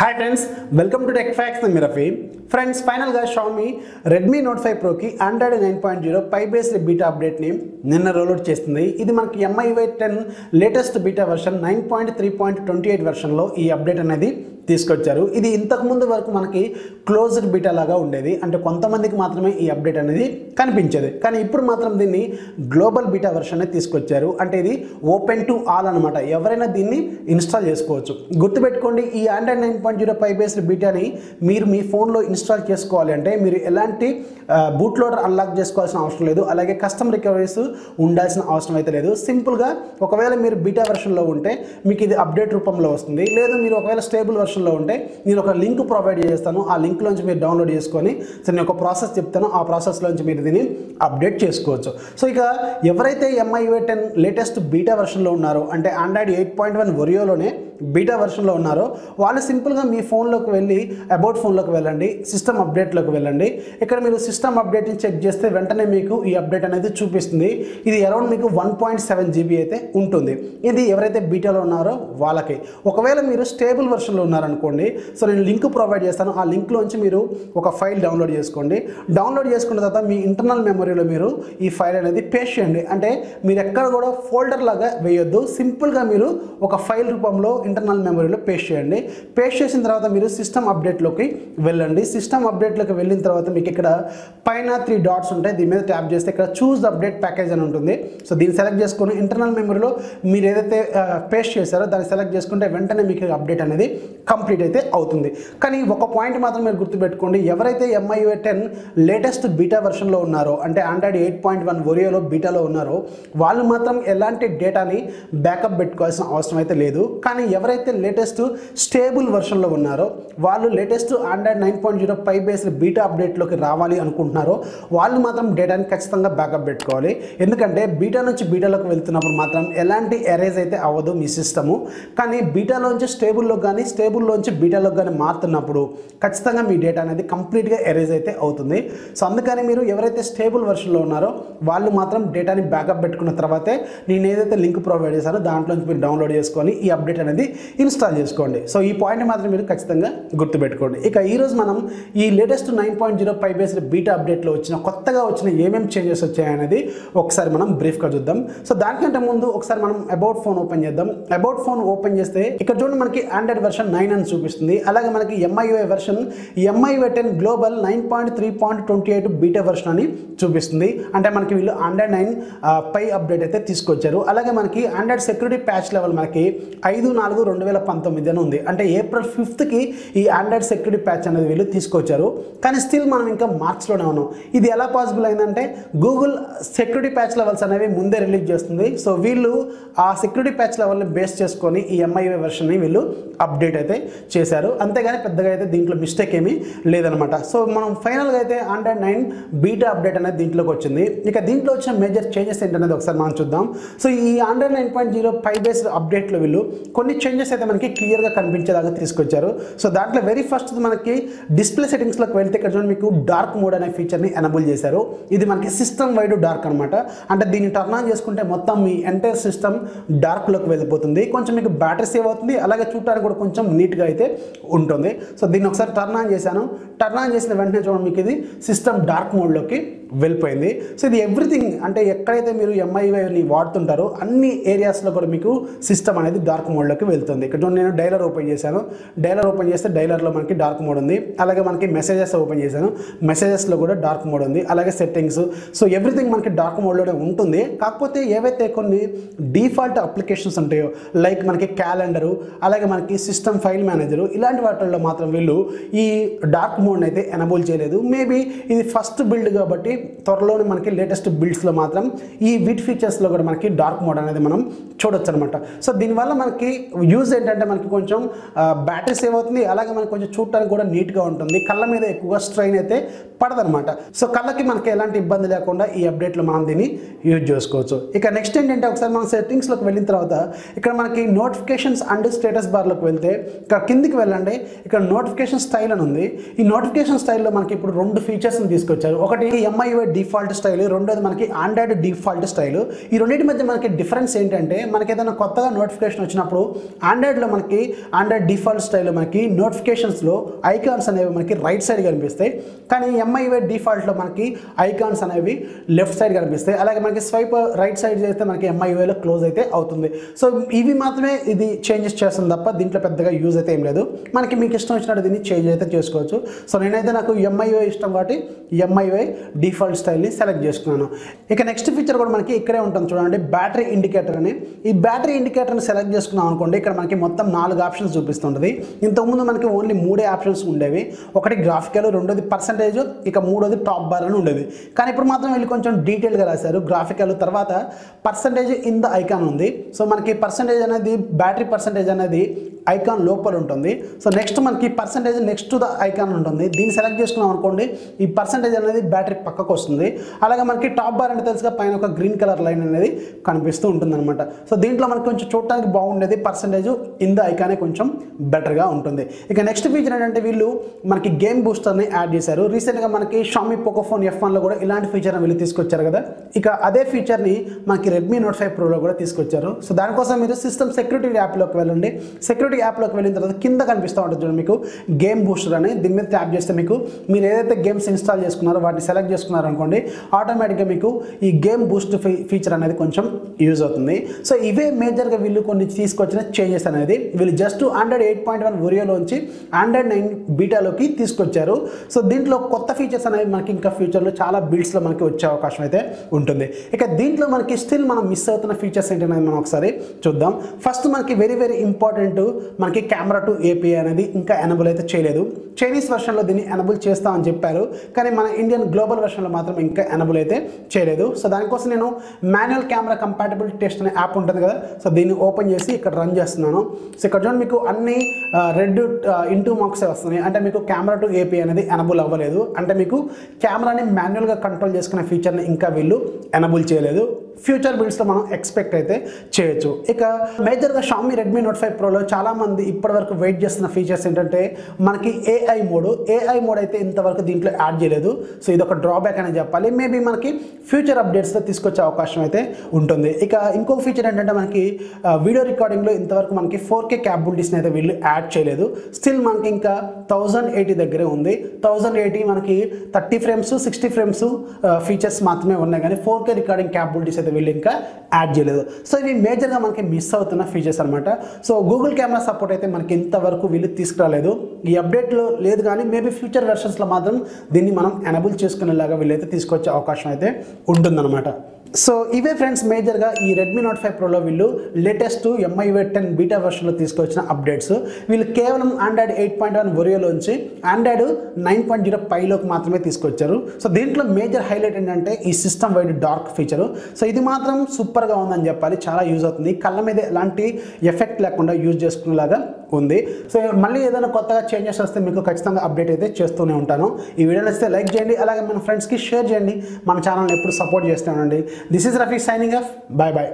Hi friends welcome to tech facts నేను Rafi friends ఫైనల్గా Xiaomi Redmi note five ప్రోకి Android nine point zero Pie based beta అప్డేట్ని నిన్న rollout చేస్తుంది. ఇది మనకి MIUI ten latest beta version nine point three point twenty eight వెర్షన్లో ఈ update అనేది తీసుకొచ్చారు. ఇది ఇంతకుముందు వరకు మనకి క్లోజ్డ్ బీటా లాగా ఉండేది. అంటే కొంతమందికి మాత్రమే ఈ అప్డేట్ అనేది కనిపించేది. కానీ ఇప్పుడు మాత్రం దీన్ని గ్లోబల్ బీటా వెర్షన్ తీసుకొచ్చారు. అంటే ఇది ఓపెన్ టు ఆల్ అనమాట ఎవరైనా దీన్ని ఇన్స్టాల్ చేసుకోవచ్చు. గుర్తుపెట్టుకోండి ఈ Android nine point zero five based బీటాని మీరు మీ ఫోన్లో ఇన్స్టాల్ చేసుకోవాలి అంటే మీరు ఎలాంటి బూట్ లోడర్ అన్లాక్ చేసుకోవాల్సిన అవసరం లేదు. అలాగే కస్టమ్ రికవరీస్ ఉండాల్సిన అవసరం అయితే లేదు. సింపుల్గా ఒకవేళ మీరు బీటా వెర్షన్లో ఉంటే మీకు ఇది అప్డేట్ రూపంలో వస్తుంది. లేదు మీరు ఒకవేళ స్టేబుల్ డిస్క్రిప్షన్లో ఉంటే నేను ఒక లింక్ ప్రొవైడ్ చేస్తాను. ఆ లింక్లోంచి మీరు డౌన్లోడ్ చేసుకొని సో నేను ఒక ప్రాసెస్ చెప్తాను. ఆ ప్రాసెస్లోంచి మీరు దీన్ని అప్డేట్ చేసుకోవచ్చు. సో ఇక ఎవరైతే ఎంఐవే టెన్ లేటెస్ట్ బీటా వెర్షన్లో ఉన్నారో అంటే ఆండ్రాయిడ్ ఎయిట్ పాయింట్ వన్ ఒరియోలోనే బీటా వెర్షన్లో ఉన్నారో వాళ్ళు సింపుల్గా మీ ఫోన్లోకి వెళ్ళి అబౌట్ ఫోన్లోకి వెళ్ళండి సిస్టమ్ అప్డేట్లోకి వెళ్ళండి. ఇక్కడ మీరు సిస్టమ్ అప్డేట్ని చెక్ చేస్తే వెంటనే మీకు ఈ అప్డేట్ అనేది చూపిస్తుంది. ఇది అరౌండ్ మీకు వన్ పాయింట్ సెవెన్ జీబీ అయితే ఉంటుంది. ఇది ఎవరైతే బీటాలో ఉన్నారో వాళ్ళకి. ఒకవేళ మీరు స్టేబుల్ వెర్షన్లో ఉన్నారనుకోండి సో నేను లింక్ ప్రొవైడ్ చేస్తాను. ఆ లింక్లోంచి మీరు ఒక ఫైల్ డౌన్లోడ్ చేసుకోండి. డౌన్లోడ్ చేసుకున్న తర్వాత మీ ఇంటర్నల్ మెమరీలో మీరు ఈ ఫైల్ అనేది పేస్ట్ చేయండి. అంటే మీరు ఎక్కడ కూడా ఫోల్డర్ లాగా వేయొద్దు. సింపుల్గా మీరు ఒక ఫైల్ రూపంలో ఇంటర్నల్ మెమరీలో పేస్ట్ చేయండి. పేస్ట్ చేసిన తర్వాత మీరు సిస్టమ్ అప్డేట్లోకి వెళ్ళండి. సిస్టమ్ అప్డేట్లోకి వెళ్ళిన తర్వాత మీకు ఇక్కడ పైన త్రీ డాట్స్ ఉంటాయి. దీని మీద ట్యాప్ చేస్తే ఇక్కడ చూస్ అప్డేట్ ప్యాకేజ్ అని ఉంటుంది. సో దీన్ని సెలెక్ట్ చేసుకుని ఇంటర్నల్ మెమరీలో మీరు ఏదైతే పేస్ట్ చేశారో దాన్ని సెలెక్ట్ చేసుకుంటే వెంటనే మీకు అప్డేట్ అనేది కంప్లీట్ అయితే అవుతుంది. కానీ ఒక పాయింట్ మాత్రం మీరు గుర్తుపెట్టుకోండి. ఎవరైతే ఎంఐఓ టెన్ లేటెస్ట్ బీటా వెర్షన్లో ఉన్నారో అంటే ఆండ్రాయిడ్ ఎయిట్ పాయింట్ వన్ ఒరియోలో బీటాలో ఉన్నారో వాళ్ళు మాత్రం ఎలాంటి డేటాని బ్యాకప్ పెట్టుకోవాల్సిన అవసరం అయితే లేదు. కానీ ఎవరైతే లేటెస్ట్ స్టేబుల్ వెర్షన్లో ఉన్నారో వాళ్ళు latest Android nine point zero five based beta అప్డేట్లోకి రావాలి అనుకుంటున్నారో వాళ్ళు మాత్రం డేటాని ఖచ్చితంగా బ్యాకప్ పెట్టుకోవాలి. ఎందుకంటే బీటా నుంచి బీటాలోకి వెళ్తున్నప్పుడు మాత్రం ఎలాంటి ఎరేజ్ అయితే అవ్వదు మీ సిస్టము కానీ బీటాలోంచి స్టేబుల్లో కానీ స్టేబుల్లోంచి బీటాలోకి కానీ మారుతున్నప్పుడు ఖచ్చితంగా మీ డేటా అనేది కంప్లీట్గా ఎరేజ్ అయితే అవుతుంది. సో అందుకని మీరు ఎవరైతే స్టేబుల్ వెర్షన్లో ఉన్నారో వాళ్ళు మాత్రం డేటాని బ్యాకప్ పెట్టుకున్న తర్వాతే నేను ఏదైతే లింక్ ప్రొవైడ్ చేశానో దాంట్లోంచి మీరు డౌన్లోడ్ చేసుకొని ఈ అప్డేట్ అనేది ఇన్స్టాల్ చేసుకోండి. సో ఈ పాయింట్ మాత్రం మీరు ఖచ్చితంగా గుర్తుపెట్టుకోండి. ఇక ఈరోజు మనం ఈ latest nine point zero five based beta అప్డేట్లో వచ్చిన కొత్తగా వచ్చిన ఏమేమి చేంజెస్ వచ్చాయనేది ఒకసారి మనం బ్రీఫ్గా చూద్దాం. సో దానికంటే ముందు ఒకసారి మనం అబౌట్ ఫోన్ ఓపెన్ చేద్దాం. అబౌట్ ఫోన్ ఓపెన్ చేస్తే ఇక్కడ చూడండి మనకి ఆండ్రాయిడ్ వెర్షన్ నైన్ అని చూపిస్తుంది. అలాగే మనకి MIUI version MIUI ten global nine point three point twenty eight beta version అని చూపిస్తుంది. అంటే మనకి వీళ్ళు ఆండ్రాయిడ్ నైన్ పై అప్డేట్ అయితే తీసుకొచ్చారు. అలాగే మనకి ఆండ్రాయిడ్ సెక్యూరిటీ ప్యాచ్ లెవెల్ మనకి ఐదు నాలుగు రెండు వేల పంతొమ్మిది అని ఉంది. అంటే ఏప్రిల్ ఫిఫ్త్కి ఈ ఆండ్రాయిడ్ సెక్యూరిటీ ప్యాచ్ అనేది వీళ్ళు తీసుకొచ్చారు. కానీ స్టిల్ మనం ఇంకా మార్చ్లోనే ఉన్నాం. ఇది ఎలా పాసిబుల్ అయిందంటే గూగుల్ సెక్యూరిటీ ప్యాచ్ లెవెల్స్ అనేవి ముందే రిలీజ్ చేస్తుంది. సో వీళ్ళు ఆ సెక్యూరిటీ ప్యాచ్ లెవెల్ని బేస్ చేసుకొని ఈ ఎంఐఏ వెర్షన్ని వీళ్ళు అప్డేట్ అయితే చేశారు. అంతేగాని పెద్దగా అయితే దీంట్లో మిస్టేక్ ఏమీ లేదనమాట సో మనం ఫైనల్గా అయితే ఆండ్రాయిడ్ నైన్ బీటా అప్డేట్ అనేది దీంట్లోకి వచ్చింది. ఇక దీంట్లో వచ్చిన మేజర్ చేంజెస్ ఏంటనేది ఒకసారి మనం చూద్దాం. సో ఈ Android nine point zero five based అప్డేట్లో వీళ్ళు కొన్ని చేంజెస్ అయితే మనకి క్లియర్గా కనిపించేలాగా తీసుకొచ్చారు. సో దాంట్లో వెరీ ఫస్ట్ మనకి డిస్ప్లే సెటింగ్స్లోకి వెళ్తే ఇక్కడ చూడండి మీకు డార్క్ మోడ్ అనే ఫీచర్ని ఎనబుల్ చేశారు. ఇది మనకి సిస్టమ్ వైడ్ డార్క్ అనమాట అంటే దీన్ని టర్న్ ఆన్ చేసుకుంటే మొత్తం మీ ఎంటైర్ సిస్టమ్ డార్క్లోకి వెళ్ళిపోతుంది. కొంచెం మీకు బ్యాటరీ సేవ్ అవుతుంది. అలాగే చూడటానికి కూడా కొంచెం నీట్గా అయితే ఉంటుంది. సో దీన్ని ఒకసారి టర్న్ ఆన్ చేశాను. టర్న్ ఆన్ చేసిన వెంటనే చూడండి మీకు ఇది సిస్టమ్ డార్క్ మోడ్లోకి వెళ్ళిపోయింది. సో ఇది ఎవ్రీథింగ్ అంటే ఎక్కడైతే మీరు ఎంఐవైని వాడుతుంటారో అన్ని ఏరియాస్లో కూడా మీకు సిస్టమ్ అనేది డార్క్ మోడ్లోకి వెళ్తుంది. ఇక్కడ నేను డైలర్ ఓపెన్ చేశాను. డైలర్ ఓపెన్ చేస్తే డైలర్లో మనకి డార్క్ మోడ్ ఉంది. అలాగే మనకి మెసేజెస్ ఓపెన్ చేశాను. మెసేజెస్లో కూడా డార్క్ మోడ్ ఉంది. అలాగే సెట్టింగ్స్. సో ఎవ్రీథింగ్ మనకి డార్క్ మోడ్లోనే ఉంటుంది. కాకపోతే ఏవైతే కొన్ని డిఫాల్ట్ అప్లికేషన్స్ ఉంటాయో లైక్ మనకి క్యాలెండరు అలాగే మనకి సిస్టమ్ ఫైల్ మేనేజరు ఇలాంటి వాటిల్లో మాత్రం వీళ్ళు ఈ డార్క్ మోడ్ని అయితే ఎనబుల్ చేయలేదు. మేబీ ఇది ఫస్ట్ బిల్డ్ కాబట్టి త్వరలోనే మనకి లేటెస్ట్ బిల్డ్స్లో మాత్రం ఈ విట్ ఫీచర్స్లో కూడా మనకి డార్క్ మోడ్ అనేది మనం చూడొచ్చు అనమాట సో దీనివల్ల మనకి యూజ్ ఏంటంటే మనకి కొంచెం బ్యాటరీ సేవ్ అవుతుంది. అలాగే మనకి కొంచెం చూడటానికి కూడా నీట్గా ఉంటుంది. కళ్ళ మీద ఎక్కువగా స్ట్రైన్ అయితే పడదనమాట సో కళ్ళకి మనకి ఎలాంటి ఇబ్బంది లేకుండా ఈ అప్డేట్లో మనం దీన్ని యూజ్ చేసుకోవచ్చు. ఇక నెక్స్ట్ ఏంటంటే ఒకసారి మనం సెట్టింగ్స్లోకి వెళ్ళిన తర్వాత ఇక్కడ మనకి నోటిఫికేషన్స్ అండ్ స్టేటస్ బార్లోకి వెళ్తే ఇక్కడ కిందికి వెళ్ళండి. ఇక్కడ నోటిఫికేషన్ స్టైల్ అని ఉంది. ఈ నోటిఫికేషన్ స్టైల్లో మనకి ఇప్పుడు రెండు ఫీచర్స్ని తీసుకొచ్చారు. ఒకటి ఎంఐఓ డిఫాల్ట్ స్టైల్ రెండోది మనకి ఆండ్రాయిడ్ డిఫాల్ట్ స్టైల్ ఈ రెండింటి మధ్య మనకి డిఫరెన్స్ ఏంటంటే మనకి ఏదైనా కొత్తగా నోటిఫికేషన్ వచ్చినప్పుడు ఆండ్రాయిడ్లో మనకి ఆండ్రాయిడ్ డిఫాల్ట్ స్టైల్లో మనకి నోటిఫికేషన్స్లో ఐకాన్స్ అనేవి మనకి రైట్ సైడ్ కనిపిస్తాయి. కానీ ఎంఐవై డిఫాల్ట్లో మనకి ఐకాన్స్ అనేవి లెఫ్ట్ సైడ్ కనిపిస్తాయి. అలాగే మనకి స్వైప్ రైట్ సైడ్ చేస్తే మనకి ఎంఐవైలో క్లోజ్ అయితే అవుతుంది. సో ఇవి మాత్రమే ఇది చేంజెస్ చేస్తుంది తప్ప దీంట్లో పెద్దగా యూజ్ అయితే ఏం లేదు. మనకి మీకు ఇష్టం వచ్చినట్టు దీన్ని చేంజ్ అయితే చేసుకోవచ్చు. సో నేనైతే నాకు ఎంఐవే ఇష్టం కాబట్టి ఎంఐవై డిఫాల్ట్ స్టైల్ని సెలెక్ట్ చేసుకున్నాను. ఇక నెక్స్ట్ ఫీచర్ కూడా మనకి ఇక్కడే ఉంటుంది చూడండి. బ్యాటరీ ఇండికేటర్ అని. ఈ బ్యాటరీ ఇండికేటర్ని సెలెక్ట్ చేసుకున్నాం అనుకోండి ఇక్కడ మనకి మొత్తం నాలుగు ఆప్షన్స్ చూపిస్తుంటుంది. ఇంతకుముందు మనకి ఓన్లీ మూడే ఆప్షన్స్ ఉండేవి. ఒకటి గ్రాఫికల్ రెండోది పర్సంటేజ్ ఇక మూడోది టాప్ బార్ అని ఉండేది. కానీ ఇప్పుడు మాత్రం వీళ్ళు కొంచెం డీటెయిల్గా రాశారు. గ్రాఫికల్ తర్వాత పర్సంటేజ్ ఇన్ ద ఐకాన్ ఉంది. సో మనకి పర్సంటేజ్ అనేది బ్యాటరీ పర్సంటేజ్ అనేది ఐకాన్ లోపల ఉంటుంది. సో నెక్స్ట్ మనకి పర్సంటేజ్ నెక్స్ట్ ద ఐకాన్ ఉంటుంది. దీన్ని సెలెక్ట్ చేసుకున్నాం అనుకోండి ఈ పర్సంటేజ్ అనేది బ్యాటరీ పక్కకు వస్తుంది. అలాగే మనకి టాప్ బార్ అంటే తెలుసుగా పైన ఒక గ్రీన్ కలర్ లైన్ అనేది కనిపిస్తూ ఉంటుంది అనమాట సో దీంట్లో మనకి కొంచెం చూడటానికి బాగుండేది పర్సంటేజ్ ఇన్ ద ఐకానే కొంచెం బెటర్గా ఉంటుంది. ఇక నెక్స్ట్ ఫీచర్ ఏంటంటే వీళ్ళు మనకి గేమ్ బూస్టర్ని యాడ్ చేశారు. రీసెంట్గా మనకి షామీ పోకోఫోన్ ఎఫ్ వన్లో కూడా ఇలాంటి ఫీచర్ని వీళ్ళు తీసుకొచ్చారు కదా. ఇక అదే ఫీచర్ని మనకి రెడ్మీ నోట్ ఫైవ్ ప్రోలో కూడా తీసుకొచ్చారు. సో దానికోసం మీరు సిస్టమ్ సెక్యూరిటీ యాప్లోకి వెళ్ళండి. సెక్యూరిటీ యాప్లోకి వెళ్ళిన తర్వాత కింద కనిపిస్తూ ఉంటుంది చూడండి మీకు గేమ్ బూస్టర్ అని. దీని మీద ట్యాప్ చేస్తే మీకు మీరు ఏదైతే గేమ్స్ ఇన్స్టాల్ చేసుకున్నారో వాటిని సెలెక్ట్ చేసుకున్నారు అనుకోండి ఆటోమేటిక్గా మీకు ఈ గేమ్ బూస్ట్ ఫీచర్ అనేది కొంచెం యూజ్ అవుతుంది. సో ఇవే మేజర్గా వీళ్ళు కొన్ని తీసుకొచ్చిన చేంజెస్ అనేది వీళ్ళు just hundred eight point one ఒరియోలోంచి hundred nine బీటాలోకి తీసుకొచ్చారు. సో దీంట్లో కొత్త ఫీచర్స్ అనేవి మనకి ఇంకా ఫ్యూచర్లో చాలా బిల్డ్స్లో మనకి వచ్చే అవకాశం అయితే ఉంటుంది. ఇక దీంట్లో మనకి స్టిల్ మనం మిస్ అవుతున్న ఫీచర్స్ ఏంటనేది మనం ఒకసారి చూద్దాం. ఫస్ట్ మనకి వెరీ వెరీ ఇంపార్టెంట్ మనకి కెమెరా టు ఏపీ అనేది ఇంకా ఎనబుల్ అయితే చేయలేదు. చైనీస్ వెర్షన్లో దీన్ని ఎనబుల్ చేస్తామని చెప్పారు. కానీ మన ఇండియన్ గ్లోబల్ వెర్షన్లో మాత్రం ఇంకా ఎనబుల్ అయితే చేయలేదు. సో దానికోసం నేను మాన్యువల్ కెమెరా కంపాటబిలిటీ టెస్ట్ అనే యాప్ ఉంటుంది కదా. సో దీన్ని ఓపెన్ చేసి ఇక్కడ రన్ చేస్తాను. చేస్తున్నాను. సో ఇక్కడ చూడండి మీకు అన్ని రెడ్ ఇంటూ మార్క్స్ వస్తున్నాయి. అంటే మీకు కెమెరా టు ఏపీ అనేది ఎనబుల్ అవ్వలేదు. అంటే మీకు కెమెరాని మాన్యువల్గా కంట్రోల్ చేసుకునే ఫీచర్ని ఇంకా వీళ్ళు ఎనబుల్ చేయలేదు. ఫ్యూచర్ బిల్డ్స్లో మనం ఎక్స్పెక్ట్ అయితే చేయొచ్చు. ఇక మేజర్గా షామీ రెడ్మీ నోట్ ఫైవ్ ప్రోలో చాలామంది ఇప్పటివరకు వెయిట్ చేస్తున్న ఫీచర్స్ ఏంటంటే మనకి ఏఐ మోడ్ ఏఐ మోడ్ అయితే ఇంతవరకు దీంట్లో యాడ్ చేయలేదు. సో ఇది ఒక డ్రాబ్యాక్ అని చెప్పాలి. మేబీ మనకి ఫ్యూచర్ అప్డేట్స్లో తీసుకొచ్చే అవకాశం అయితే ఉంటుంది. ఇక ఇంకొక ఫీచర్ ఏంటంటే మనకి వీడియో రికార్డింగ్లో ఇంతవరకు మనకి ఫోర్ కే క్యాపబిలిటీస్ని అయితే వీళ్ళు యాడ్ చేయలేదు. స్టిల్ మనకి ఇంకా థౌజండ్ ఎయిటీ దగ్గరే ఉంది. థౌజండ్ ఎయిటీ మనకి thirty frames sixty frames features మాత్రమే ఉన్నాయి. కానీ ఫోర్ కే రికార్డింగ్ క్యాపబిలిటీస్ అయితే వీళ్ళు ఇంకా యాడ్ చేయలేదు. సో ఇవి మేజర్గా మనకి మిస్ అవుతున్న ఫీచర్స్ అనమాట సో గూగుల్ కెమెరా సపోర్ట్ అయితే మనకి ఇంతవరకు వీళ్ళు తీసుకురాలేదు. ఈ అప్డేట్లో లేదు కానీ మేబీ ఫ్యూచర్ వెర్షన్స్లో మాత్రం దీన్ని మనం ఎనబుల్ చేసుకునేలాగా వీళ్ళైతే తీసుకొచ్చే అవకాశం అయితే ఉంటుందన్నమాట. సో ఇవే ఫ్రెండ్స్ మేజర్గా ఈ రెడ్మీ నోట్ ఫైవ్ ప్రోలో వీళ్ళు లేటెస్ట్ ఎంఐవే టెన్ బీటా వెర్షన్లో తీసుకొచ్చిన అప్డేట్స్ వీళ్ళు కేవలం ఆండ్రాయిడ్ ఎయిట్ పాయింట్ వన్ ఒరియోలోంచి ఆండ్రాయిడ్ నైన్ పాయింట్ జీరో పైలోకి మాత్రమే తీసుకొచ్చారు. సో దీంట్లో మేజర్ హైలైట్ ఏంటంటే ఈ system wide dark feature so ఇది మాత్రం సూపర్గా ఉందని చెప్పాలి. చాలా యూజ్ అవుతుంది. కళ్ళ మీద ఎలాంటి ఎఫెక్ట్ లేకుండా యూజ్ చేసుకునేలాగా ఉంది. సో మళ్ళీ ఏదైనా కొత్తగా చేంజెస్ వస్తే మీకు ఖచ్చితంగా అప్డేట్ అయితే చేస్తూనే ఉంటాను. ఈ వీడియో నచ్చితే లైక్ చేయండి. అలాగే మన ఫ్రెండ్స్కి షేర్ చేయండి. మన ఛానల్ని ఎప్పుడు సపోర్ట్ చేస్తానండి This is Rafiq signing off. Bye bye.